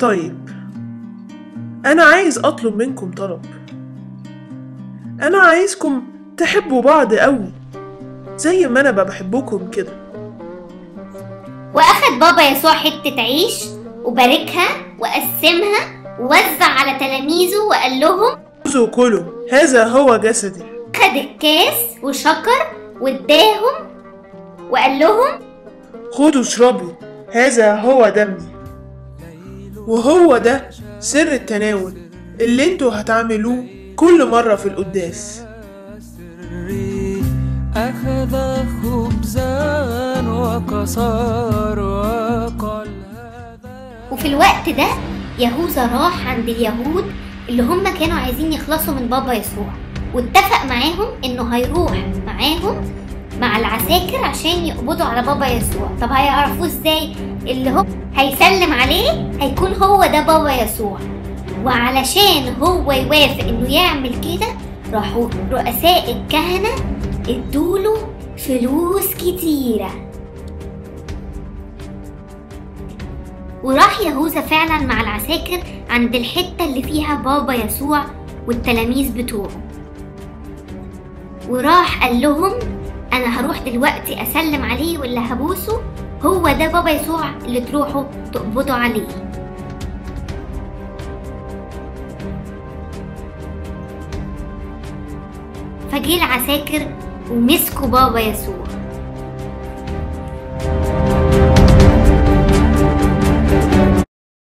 طيب أنا عايز أطلب منكم طلب. أنا عايزكم تحبوا بعض قوي زي ما أنا بحبكم كده. وأخد بابا يسوع حتة عيش وباركها وقسمها ووزع على تلاميذه وقال لهم خذوا كلوا هذا هو جسدي. خد الكاس وشكر واداهم وقال لهم خدوا اشربوا هذا هو دمي. وهو ده سر التناول اللي أنتوا هتعملوه كل مرة في القداس. أخذ خبزا وكسر وقال وفي الوقت ده يهوذا راح عند اليهود اللي هم كانوا عايزين يخلصوا من بابا يسوع واتفق معاهم إنه هيروح معاهم مع العساكر عشان يقبضوا على بابا يسوع. طب هيعرفوه إزاي اللي هو هيسلم عليه؟ هيكون هو ده بابا يسوع. وعلشان هو يوافق إنه يعمل كده راحوا رؤساء الكهنة ادوله فلوس كتيرة. وراح يهوذا فعلا مع العساكر عند الحتة اللي فيها بابا يسوع والتلاميذ بتوعه. وراح قال لهم أنا هروح دلوقتي أسلم عليه واللي هبوسه؟ هو ده بابا يسوع اللي تروحوا تقبضوا عليه. فجه العساكر ومسكوا بابا يسوع.